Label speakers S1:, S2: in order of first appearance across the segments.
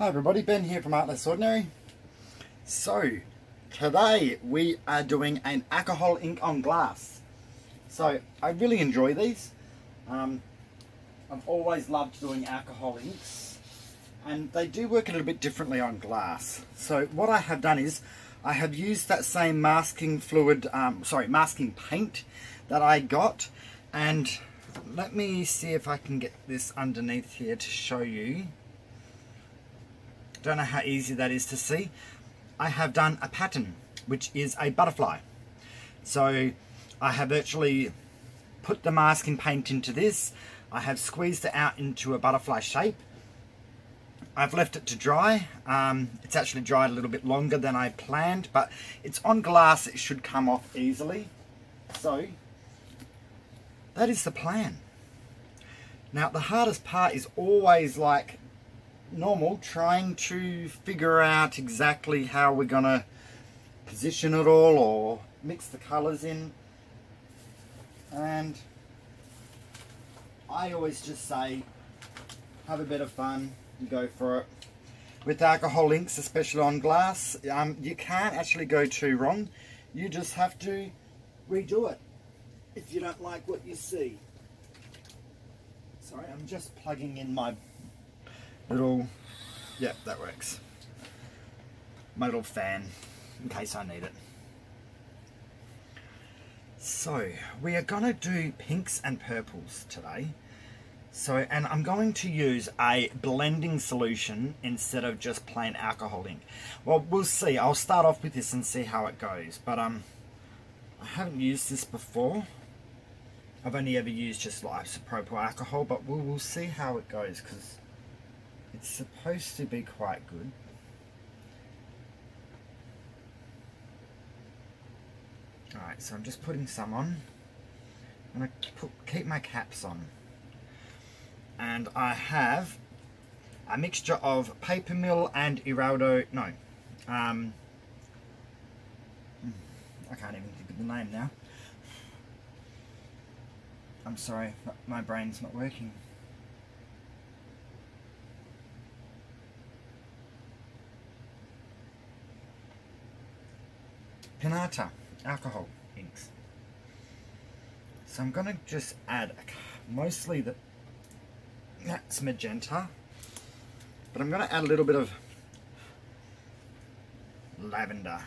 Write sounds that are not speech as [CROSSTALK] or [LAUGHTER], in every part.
S1: Hi everybody, Ben here from Art Less Ordinary. So, today we are doing an alcohol ink on glass. So, I really enjoy these. Um, I've always loved doing alcohol inks and they do work a little bit differently on glass. So what I have done is I have used that same masking fluid, um, sorry, masking paint that I got and let me see if I can get this underneath here to show you. Don't know how easy that is to see. I have done a pattern, which is a butterfly. So I have actually put the masking paint into this. I have squeezed it out into a butterfly shape. I've left it to dry. Um, it's actually dried a little bit longer than I planned, but it's on glass. It should come off easily. So that is the plan. Now the hardest part is always like normal trying to figure out exactly how we're gonna position it all or mix the colors in. And I always just say have a bit of fun and go for it. With alcohol inks especially on glass um, you can't actually go too wrong. You just have to redo it if you don't like what you see. Sorry I'm just plugging in my little, yep, that works. My little fan, in case I need it. So, we are to do pinks and purples today. So, and I'm going to use a blending solution instead of just plain alcohol ink. Well, we'll see. I'll start off with this and see how it goes. But um, I haven't used this before. I've only ever used just like isopropyl alcohol, but we'll, we'll see how it goes because it's supposed to be quite good. Alright, so I'm just putting some on. I'm going to put, keep my caps on. And I have a mixture of Paper Mill and Iraldo, no, um, hmm, I can't even think of the name now. I'm sorry, my brain's not working. Pinata alcohol inks. So I'm going to just add mostly the that's magenta, but I'm going to add a little bit of lavender.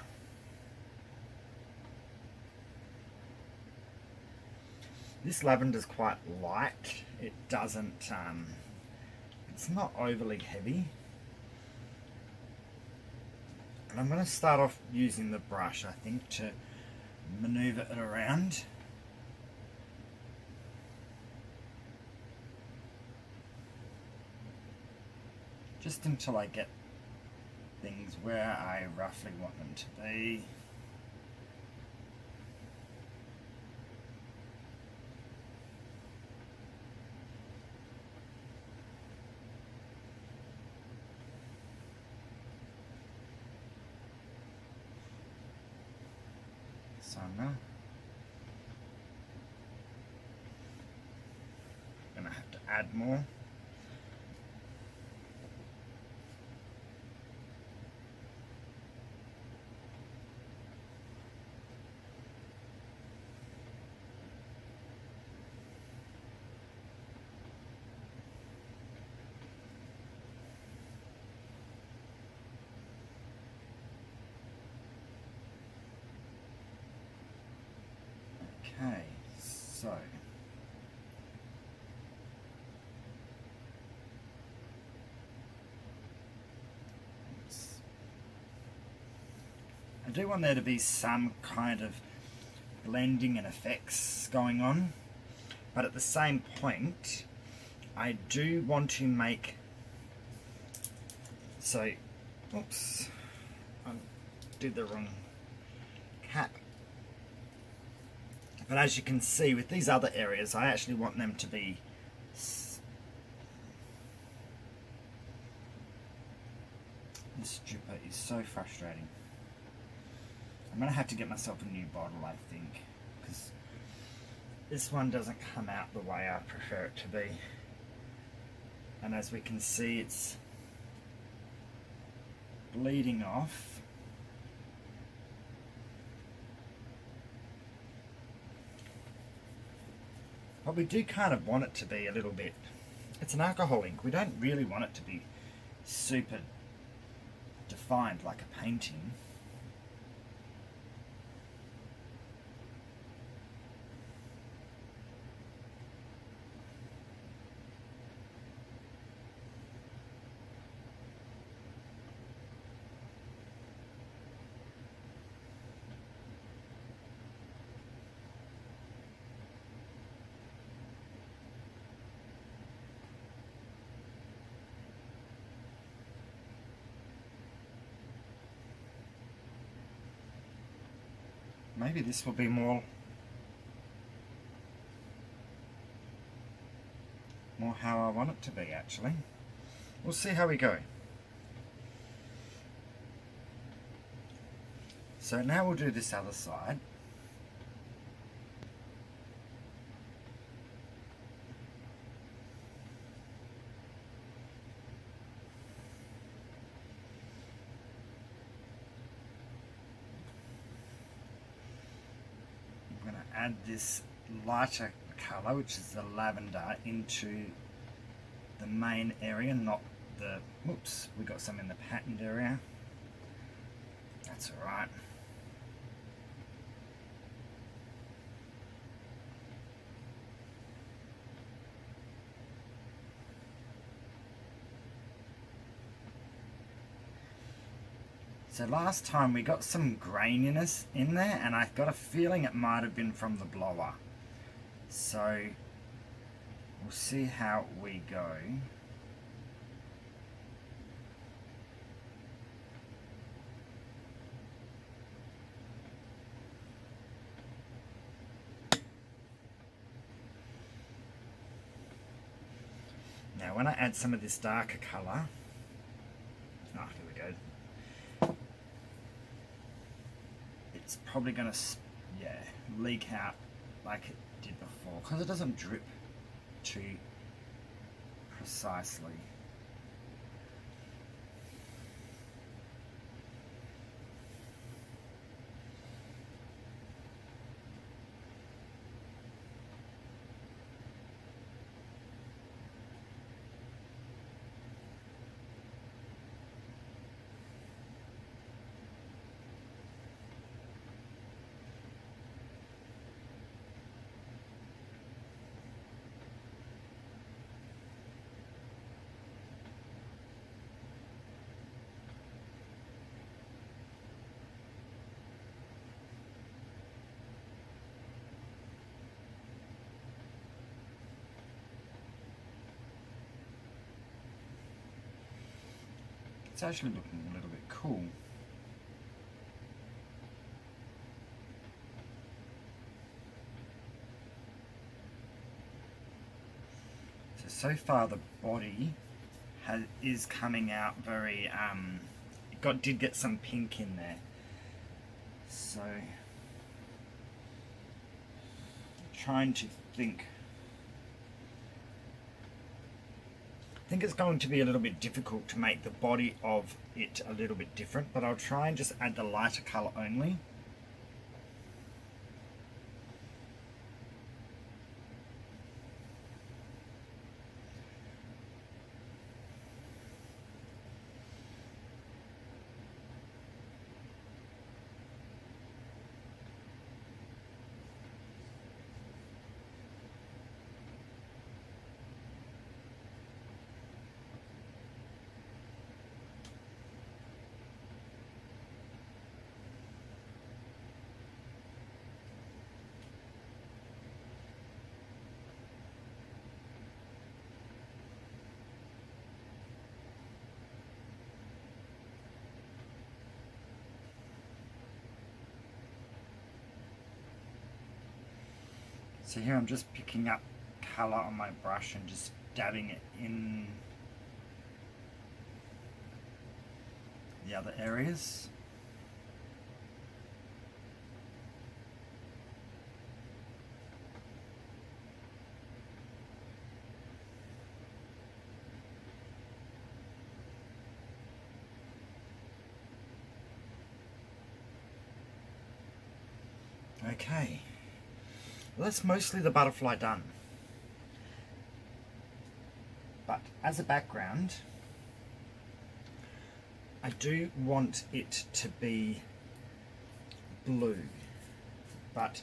S1: This lavender is quite light. It doesn't, um, it's not overly heavy. And I'm going to start off using the brush, I think, to maneuver it around. Just until I get things where I roughly want them to be. Sana. Gonna have to add more. Okay, so. I do want there to be some kind of blending and effects going on but at the same point I do want to make so oops I did the wrong cap but as you can see with these other areas, I actually want them to be This dripper is so frustrating. I'm going to have to get myself a new bottle, I think, because this one doesn't come out the way I prefer it to be. And as we can see, it's bleeding off. But we do kind of want it to be a little bit, it's an alcohol ink, we don't really want it to be super defined like a painting. Maybe this will be more more how I want it to be actually. We'll see how we go. So now we'll do this other side. Add this lighter colour, which is the lavender, into the main area, not the, whoops, we got some in the patterned area. That's alright. So last time we got some graininess in there and I got a feeling it might have been from the blower. So we'll see how we go. Now when I add some of this darker colour, ah, oh here we go, it's probably to, yeah, leak out like it did before because it doesn't drip too precisely. It's actually looking a little bit cool. So, so far the body has, is coming out very, um, it got, did get some pink in there. So, trying to think I think it's going to be a little bit difficult to make the body of it a little bit different, but I'll try and just add the lighter colour only. So here I'm just picking up colour on my brush and just dabbing it in the other areas. Okay that's mostly the butterfly done. But as a background, I do want it to be blue, but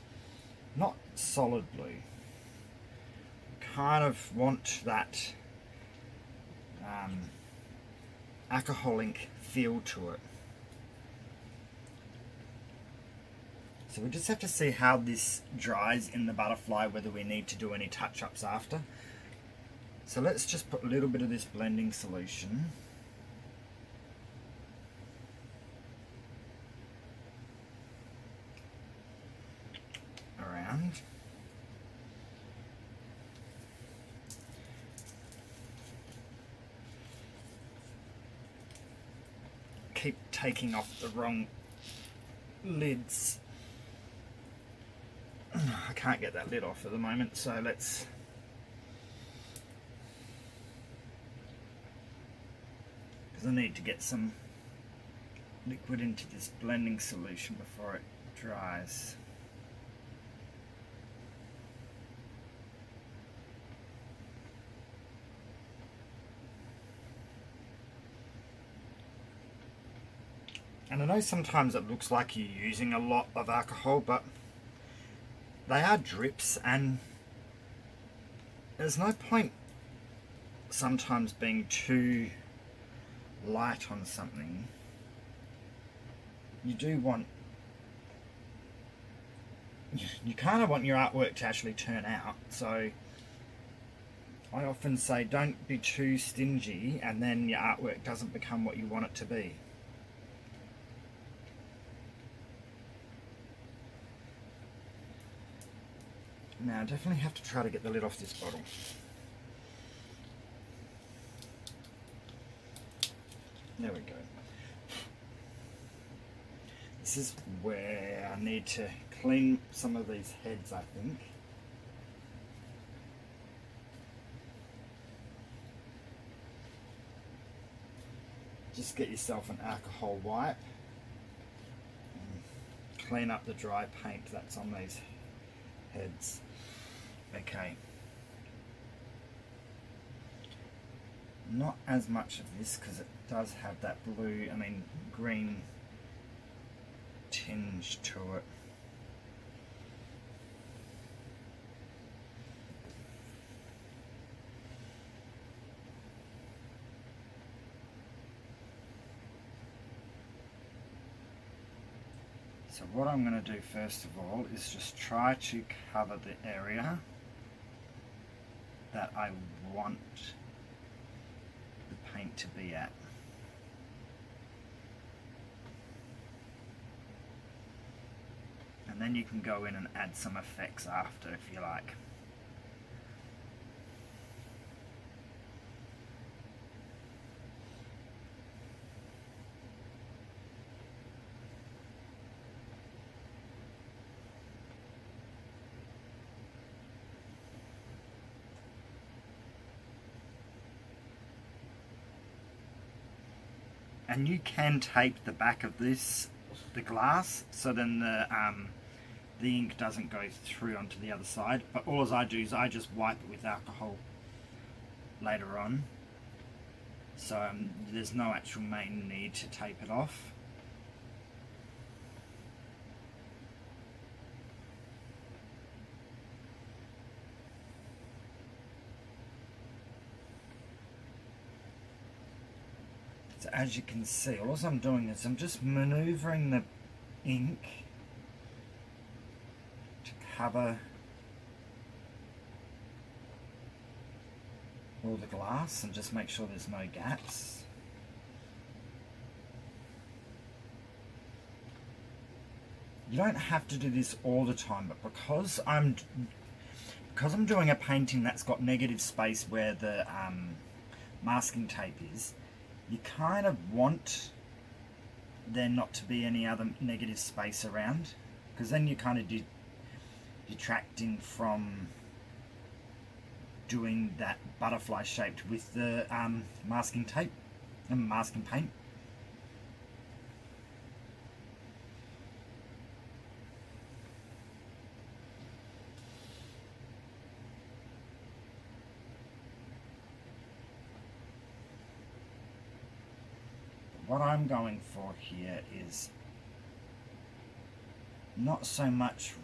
S1: not solid blue. Kind of want that um, alcohol ink feel to it. So we just have to see how this dries in the butterfly, whether we need to do any touch-ups after. So let's just put a little bit of this blending solution around. Keep taking off the wrong lids. I can't get that lid off at the moment, so let's because I need to get some liquid into this blending solution before it dries. And I know sometimes it looks like you're using a lot of alcohol, but they are drips and there's no point sometimes being too light on something. You do want, you kind of want your artwork to actually turn out. So I often say don't be too stingy and then your artwork doesn't become what you want it to be. Now I definitely have to try to get the lid off this bottle. There we go. This is where I need to clean some of these heads I think. Just get yourself an alcohol wipe. And clean up the dry paint that's on these heads. Okay. Not as much of this because it does have that blue, I mean green tinge to it. So what I'm going to do first of all is just try to cover the area that I want the paint to be at. And then you can go in and add some effects after if you like. And you can tape the back of this the glass so then the um, the ink doesn't go through onto the other side. But all as I do is I just wipe it with alcohol later on. So um, there's no actual main need to tape it off So as you can see, all I'm doing is I'm just maneuvering the ink to cover all the glass and just make sure there's no gaps. You don't have to do this all the time, but because I'm because I'm doing a painting that's got negative space where the um, masking tape is, you kind of want there not to be any other negative space around because then you're kind of de detracting from doing that butterfly shaped with the um, masking tape and masking paint. What I'm going for here is not so much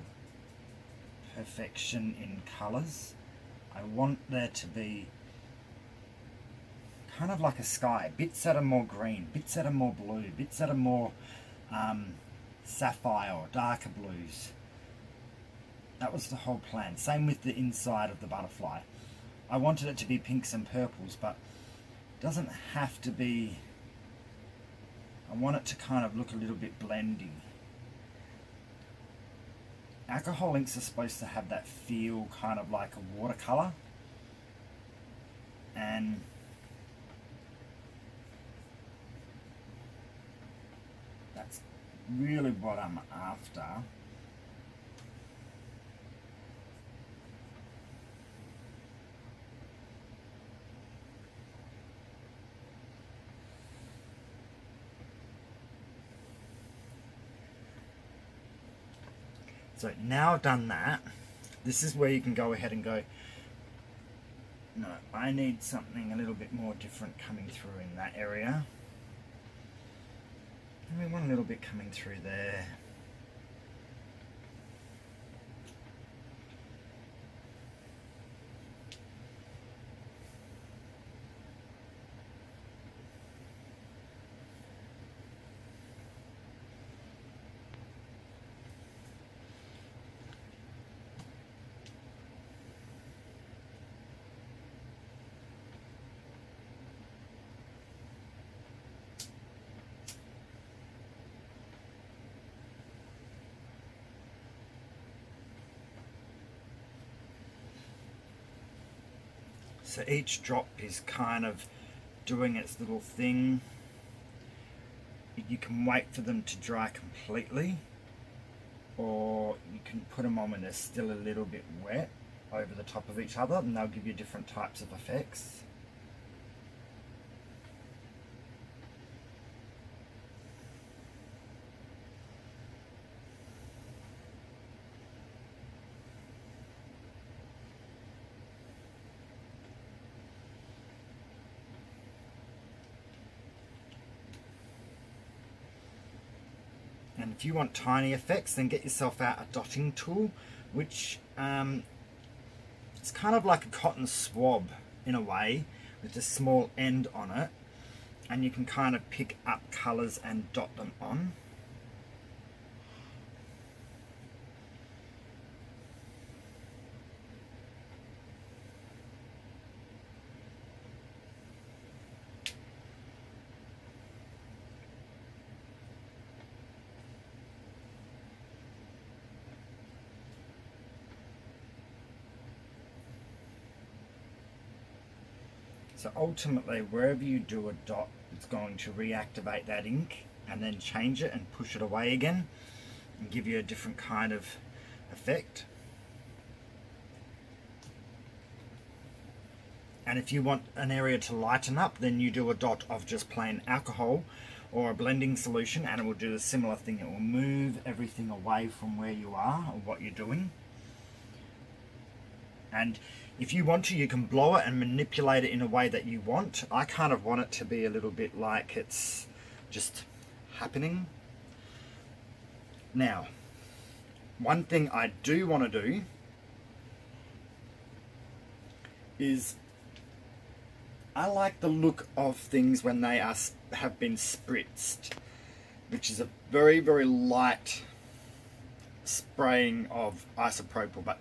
S1: perfection in colours. I want there to be kind of like a sky, bits that are more green, bits that are more blue, bits that are more um, sapphire or darker blues. That was the whole plan. Same with the inside of the butterfly. I wanted it to be pinks and purples, but it doesn't have to be... I want it to kind of look a little bit blending. Alcohol inks are supposed to have that feel kind of like a watercolour. And that's really what I'm after. So now I've done that, this is where you can go ahead and go, no, I need something a little bit more different coming through in that area. We want a little bit coming through there. So each drop is kind of doing its little thing. You can wait for them to dry completely or you can put them on when they're still a little bit wet over the top of each other and they'll give you different types of effects. If you want tiny effects, then get yourself out a dotting tool, which um, it's kind of like a cotton swab in a way, with a small end on it. And you can kind of pick up colours and dot them on. Ultimately, wherever you do a dot, it's going to reactivate that ink and then change it and push it away again and give you a different kind of effect. And if you want an area to lighten up, then you do a dot of just plain alcohol or a blending solution and it will do a similar thing. It will move everything away from where you are or what you're doing. And if you want to, you can blow it and manipulate it in a way that you want. I kind of want it to be a little bit like it's just happening. Now, one thing I do want to do is I like the look of things when they are have been spritzed, which is a very, very light spraying of isopropyl, but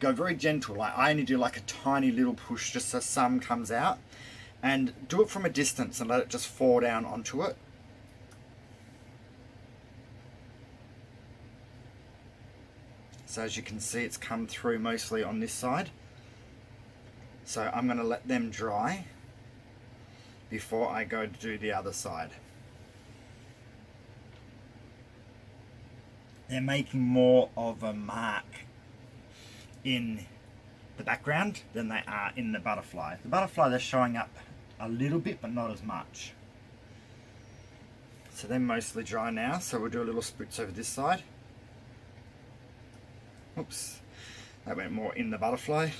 S1: go very gentle. Like I only do like a tiny little push just so some comes out. And do it from a distance and let it just fall down onto it. So as you can see, it's come through mostly on this side. So I'm going to let them dry before I go to do the other side. They're making more of a mark in the background than they are in the butterfly. The butterfly they're showing up a little bit but not as much. So they're mostly dry now so we'll do a little spritz over this side. Oops, that went more in the butterfly.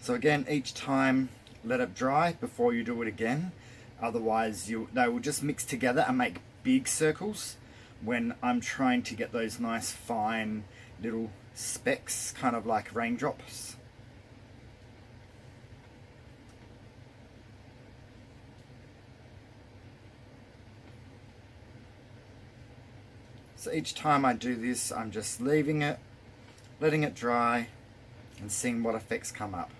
S1: So again each time let it dry before you do it again Otherwise, you they will just mix together and make big circles when I'm trying to get those nice fine little specks, kind of like raindrops. So each time I do this, I'm just leaving it, letting it dry, and seeing what effects come up.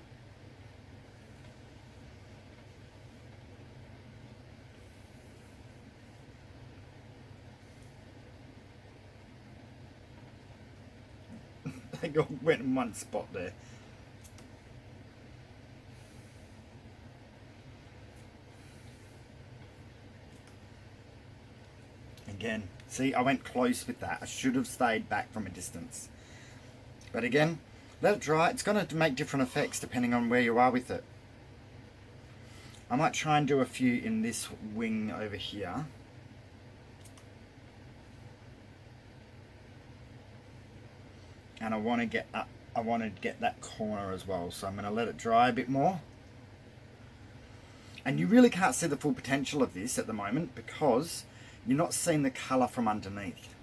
S1: All [LAUGHS] went in one spot there. Again, see, I went close with that. I should have stayed back from a distance. But again, let it dry. It's going to make different effects depending on where you are with it. I might try and do a few in this wing over here. And I want to get up I want to get that corner as well so I'm going to let it dry a bit more. And you really can't see the full potential of this at the moment because you're not seeing the colour from underneath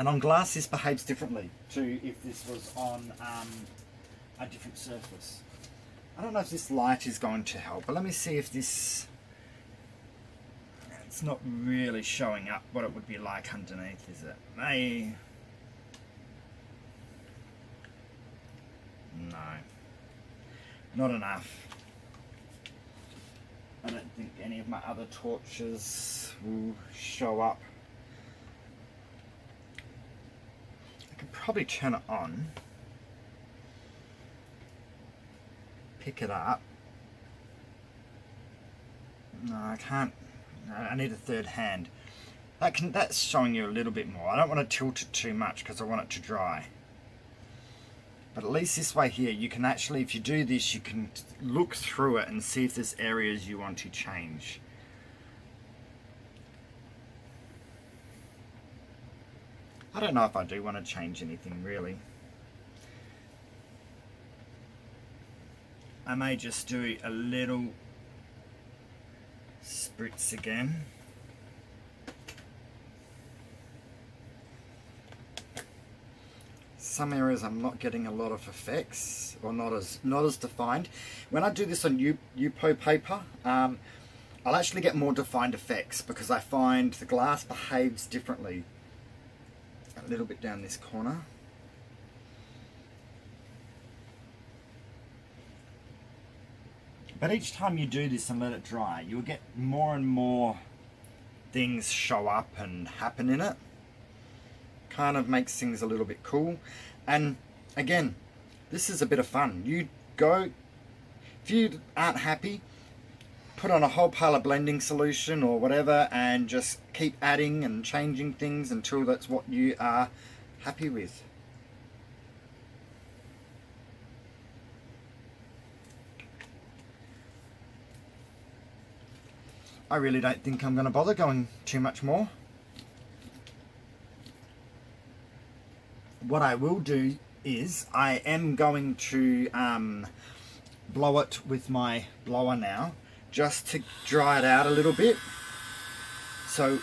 S1: And on glass, this behaves differently to if this was on um, a different surface. I don't know if this light is going to help, but let me see if this... It's not really showing up what it would be like underneath, is it? May... No. Not enough. I don't think any of my other torches will show up. Could probably turn it on, pick it up. No, I can't. I need a third hand. That can, that's showing you a little bit more. I don't want to tilt it too much because I want it to dry. But at least this way here, you can actually, if you do this, you can look through it and see if there's areas you want to change. I don't know if I do want to change anything really. I may just do a little spritz again. Some areas I'm not getting a lot of effects or not as not as defined. When I do this on Yupo paper, um, I'll actually get more defined effects because I find the glass behaves differently little bit down this corner. But each time you do this and let it dry, you'll get more and more things show up and happen in it. Kind of makes things a little bit cool. And again, this is a bit of fun. You go, if you aren't happy, put on a whole pile of blending solution or whatever and just keep adding and changing things until that's what you are happy with. I really don't think I'm going to bother going too much more. What I will do is I am going to um, blow it with my blower now just to dry it out a little bit. So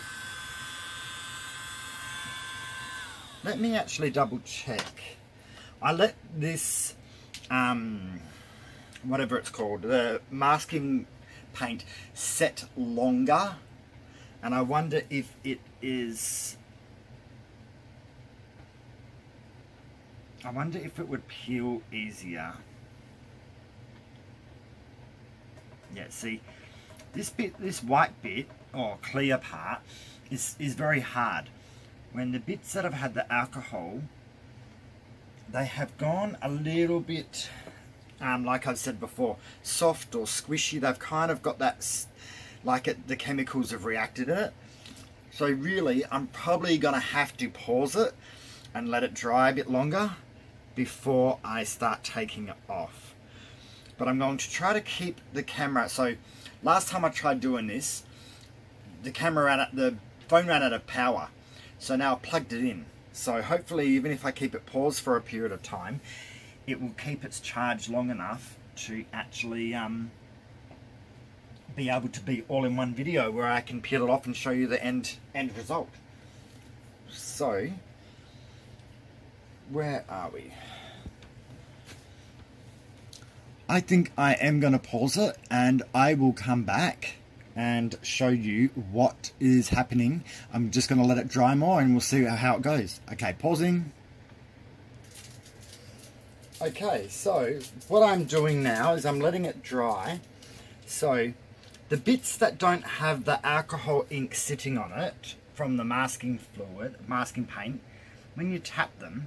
S1: let me actually double check. I let this, um, whatever it's called, the masking paint set longer and I wonder if it is I wonder if it would peel easier Yeah, see, this bit, this white bit, or clear part, is, is very hard. When the bits that have had the alcohol, they have gone a little bit, um, like I've said before, soft or squishy. They've kind of got that, like it, the chemicals have reacted in it. So really, I'm probably going to have to pause it and let it dry a bit longer before I start taking it off. But I'm going to try to keep the camera. So last time I tried doing this, the camera ran out, the phone ran out of power. So now I plugged it in. So hopefully even if I keep it paused for a period of time, it will keep its charge long enough to actually um, be able to be all in one video where I can peel it off and show you the end end result. So, where are we? I think I am going to pause it and I will come back and show you what is happening. I'm just going to let it dry more and we'll see how it goes. Okay, pausing. Okay, so what I'm doing now is I'm letting it dry. So the bits that don't have the alcohol ink sitting on it from the masking fluid, masking paint, when you tap them,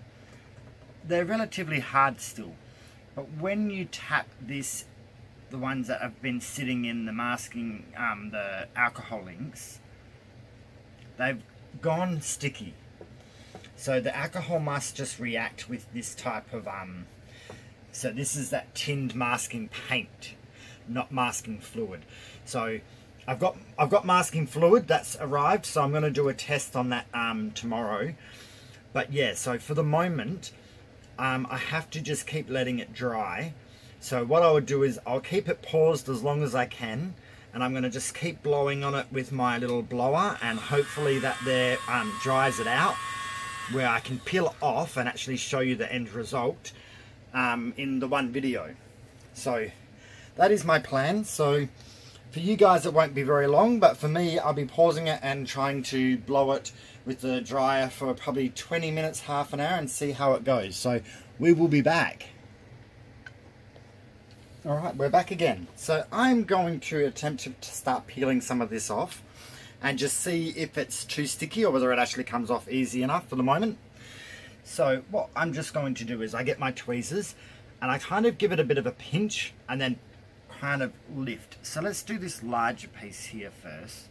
S1: they're relatively hard still. But when you tap this, the ones that have been sitting in the masking, um, the alcohol inks, they've gone sticky. So the alcohol must just react with this type of, um, so this is that tinned masking paint, not masking fluid. So I've got I've got masking fluid that's arrived, so I'm going to do a test on that um, tomorrow. But yeah, so for the moment, um, I have to just keep letting it dry. So what I would do is I'll keep it paused as long as I can and I'm going to just keep blowing on it with my little blower and hopefully that there um, dries it out where I can peel it off and actually show you the end result um, in the one video. So that is my plan. So for you guys it won't be very long but for me I'll be pausing it and trying to blow it with the dryer for probably 20 minutes, half an hour and see how it goes. So we will be back. Alright, we're back again. So I'm going to attempt to start peeling some of this off and just see if it's too sticky or whether it actually comes off easy enough for the moment. So what I'm just going to do is I get my tweezers and I kind of give it a bit of a pinch and then kind of lift. So let's do this larger piece here first.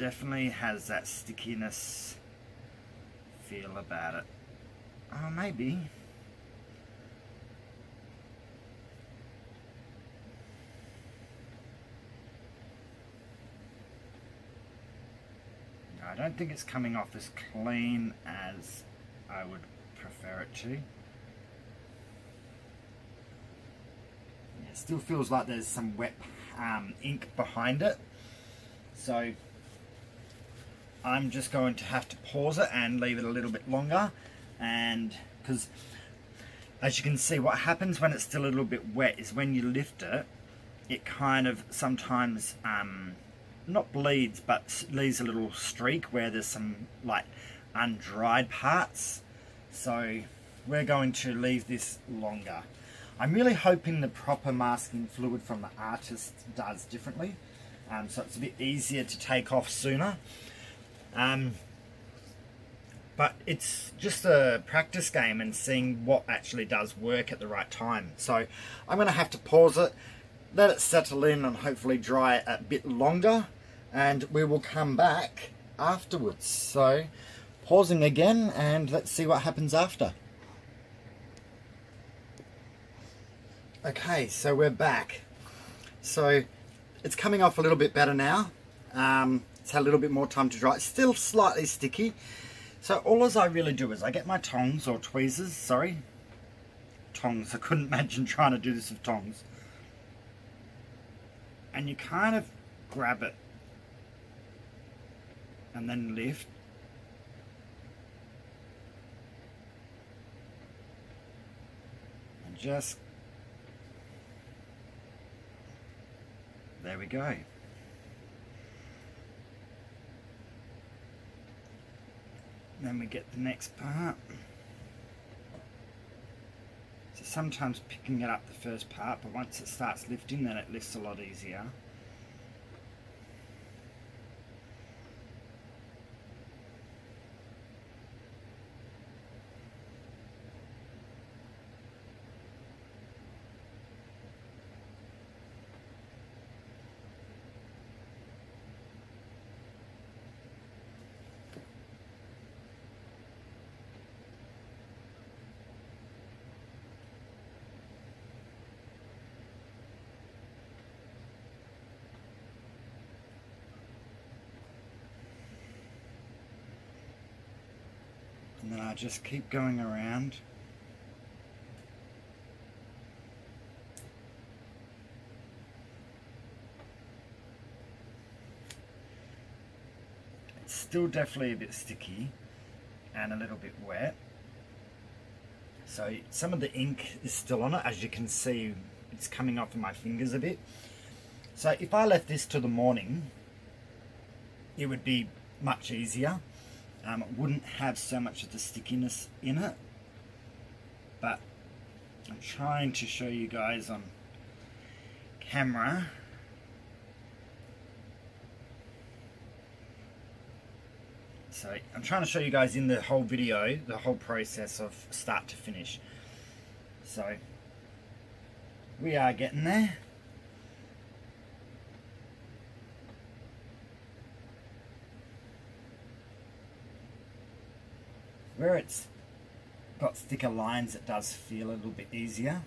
S1: Definitely has that stickiness feel about it. Oh, maybe. I don't think it's coming off as clean as I would prefer it to. It still feels like there's some wet um, ink behind it. So I'm just going to have to pause it and leave it a little bit longer. And because as you can see what happens when it's still a little bit wet is when you lift it it kind of sometimes um, not bleeds but leaves a little streak where there's some like undried parts. So we're going to leave this longer. I'm really hoping the proper masking fluid from the artist does differently. Um, so it's a bit easier to take off sooner um, but it's just a practice game and seeing what actually does work at the right time. So I'm going to have to pause it, let it settle in and hopefully dry a bit longer and we will come back afterwards. So pausing again and let's see what happens after. Okay, so we're back. So it's coming off a little bit better now. Um, a little bit more time to dry. It's still slightly sticky. So all as I really do is I get my tongs or tweezers, sorry. Tongs, I couldn't [LAUGHS] imagine trying to do this with tongs. And you kind of grab it and then lift. And just, there we go. Then we get the next part. So sometimes picking it up the first part, but once it starts lifting, then it lifts a lot easier. And then I just keep going around. It's still definitely a bit sticky and a little bit wet. So some of the ink is still on it, as you can see it's coming off of my fingers a bit. So if I left this to the morning, it would be much easier. Um, it wouldn't have so much of the stickiness in it. But I'm trying to show you guys on camera. So I'm trying to show you guys in the whole video, the whole process of start to finish. So we are getting there. Where it's got thicker lines, it does feel a little bit easier.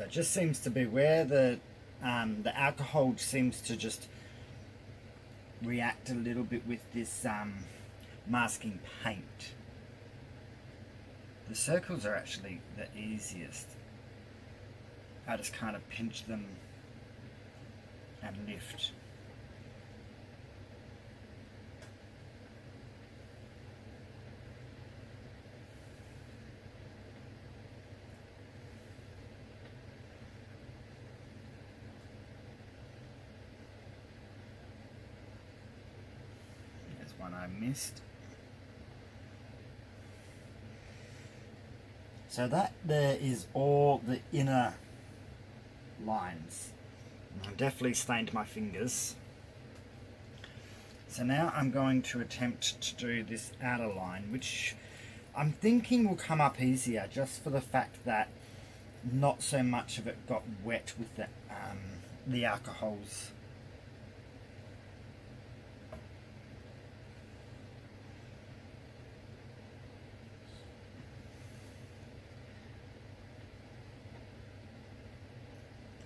S1: It just seems to be where the um, the alcohol seems to just react a little bit with this um, masking paint. The circles are actually the easiest. I just kind of pinch them and lift. Missed. So that there is all the inner lines. I definitely stained my fingers. So now I'm going to attempt to do this outer line, which I'm thinking will come up easier just for the fact that not so much of it got wet with the, um, the alcohols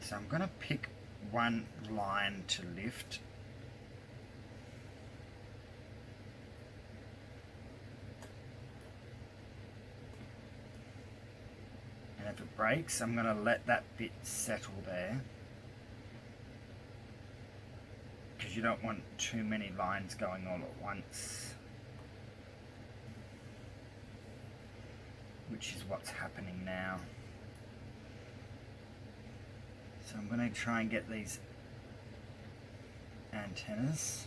S1: So I'm going to pick one line to lift. And if it breaks, I'm going to let that bit settle there. Because you don't want too many lines going all at once. Which is what's happening now. So I'm going to try and get these antennas.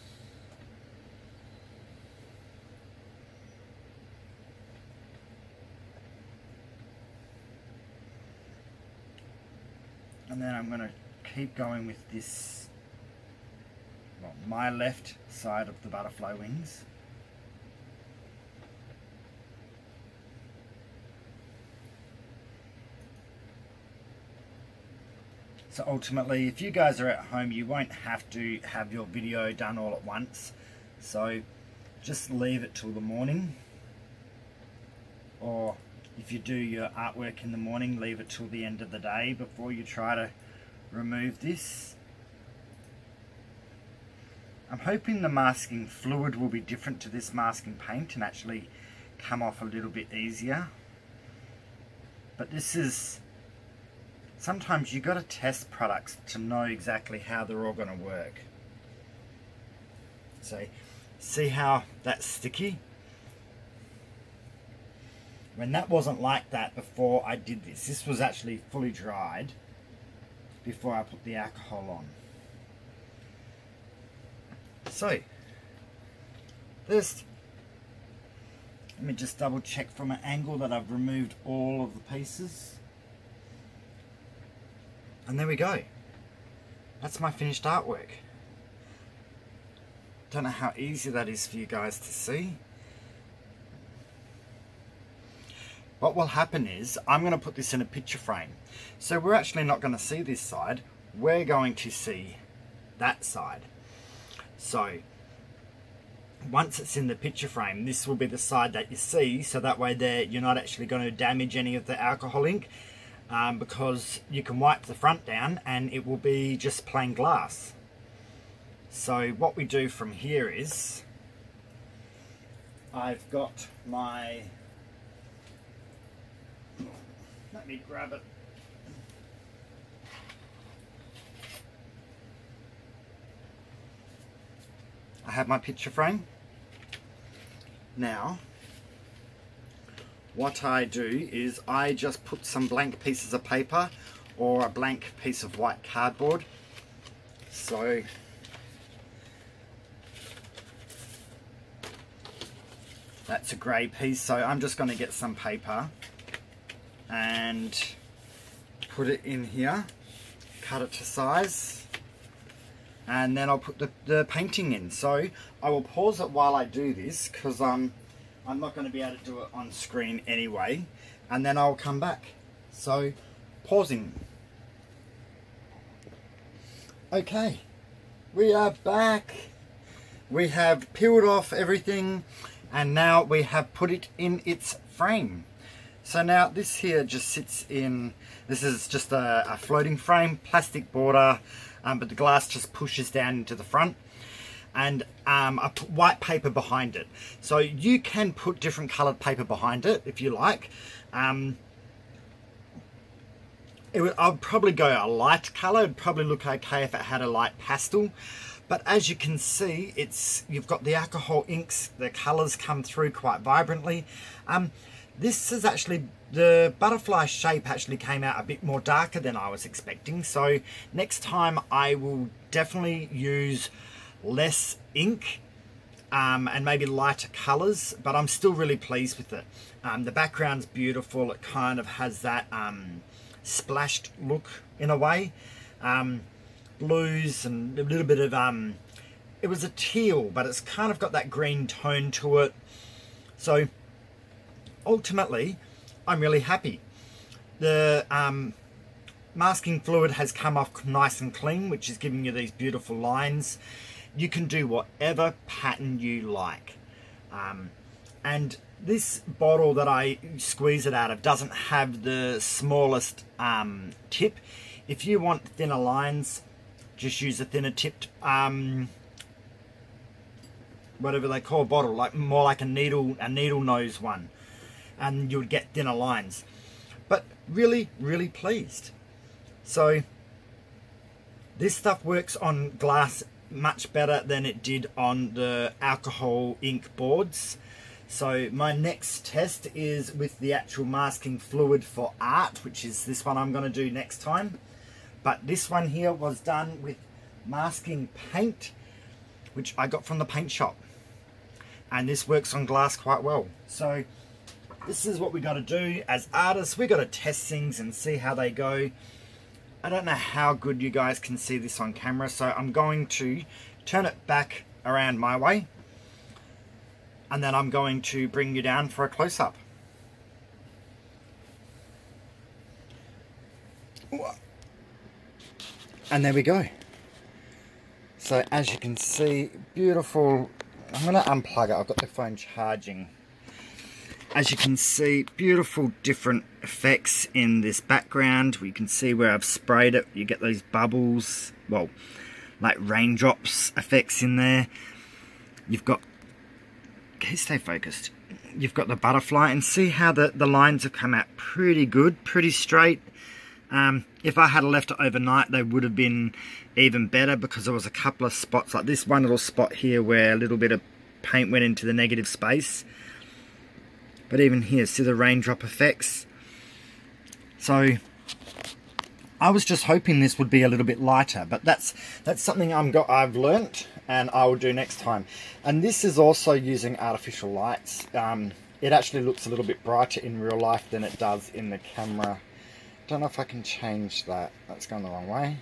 S1: And then I'm going to keep going with this, well, my left side of the butterfly wings. So ultimately, if you guys are at home, you won't have to have your video done all at once. So just leave it till the morning. Or if you do your artwork in the morning, leave it till the end of the day before you try to remove this. I'm hoping the masking fluid will be different to this masking paint and actually come off a little bit easier. But this is sometimes you've got to test products to know exactly how they're all going to work. So, see how that's sticky? When that wasn't like that before I did this, this was actually fully dried before I put the alcohol on. So, first, let me just double check from an angle that I've removed all of the pieces. And there we go. That's my finished artwork. Don't know how easy that is for you guys to see. What will happen is, I'm going to put this in a picture frame. So we're actually not going to see this side, we're going to see that side. So, once it's in the picture frame, this will be the side that you see, so that way there you're not actually going to damage any of the alcohol ink, um, because you can wipe the front down and it will be just plain glass. So what we do from here is, I've got my, let me grab it I have my picture frame. Now, what I do is I just put some blank pieces of paper or a blank piece of white cardboard. So, that's a grey piece. So I'm just going to get some paper and put it in here, cut it to size and then I'll put the, the painting in. So I will pause it while I do this because um, I'm not going to be able to do it on screen anyway and then I'll come back. So pausing. Okay, we are back. We have peeled off everything and now we have put it in its frame. So now this here just sits in, this is just a, a floating frame, plastic border, um, but the glass just pushes down into the front and um, I white paper behind it. So you can put different colored paper behind it if you like. Um, I would probably go a light color. It'd probably look okay if it had a light pastel. But as you can see, it's you've got the alcohol inks. The colors come through quite vibrantly. Um, this is actually, the butterfly shape actually came out a bit more darker than I was expecting. So next time I will definitely use less ink um, and maybe lighter colors, but I'm still really pleased with it. Um, the background's beautiful. It kind of has that um, splashed look in a way. Um, blues and a little bit of, um, it was a teal, but it's kind of got that green tone to it. So ultimately, I'm really happy. The um, masking fluid has come off nice and clean, which is giving you these beautiful lines. You can do whatever pattern you like. Um, and this bottle that I squeeze it out of doesn't have the smallest um, tip. If you want thinner lines, just use a thinner tipped um, whatever they call bottle, like more like a needle, a needle nose one and you would get thinner lines. But really, really pleased. So this stuff works on glass much better than it did on the alcohol ink boards. So my next test is with the actual masking fluid for art, which is this one I'm going to do next time. But this one here was done with masking paint, which I got from the paint shop. And this works on glass quite well. So this is what we got to do as artists. We got to test things and see how they go. I don't know how good you guys can see this on camera, so I'm going to turn it back around my way. And then I'm going to bring you down for a close-up. And there we go. So as you can see, beautiful. I'm to unplug it. I've got the phone charging as you can see, beautiful different effects in this background. We can see where I've sprayed it. You get those bubbles, well, like raindrops effects in there. You've got, okay, stay focused. You've got the butterfly and see how the, the lines have come out pretty good, pretty straight. Um, if I had left it overnight, they would have been even better because there was a couple of spots, like this one little spot here where a little bit of paint went into the negative space. But even here, see the raindrop effects? So, I was just hoping this would be a little bit lighter, but that's that's something I'm got I've learnt and I will do next time. And this is also using artificial lights. Um, it actually looks a little bit brighter in real life than it does in the camera. Don't know if I can change that. That's going the wrong way.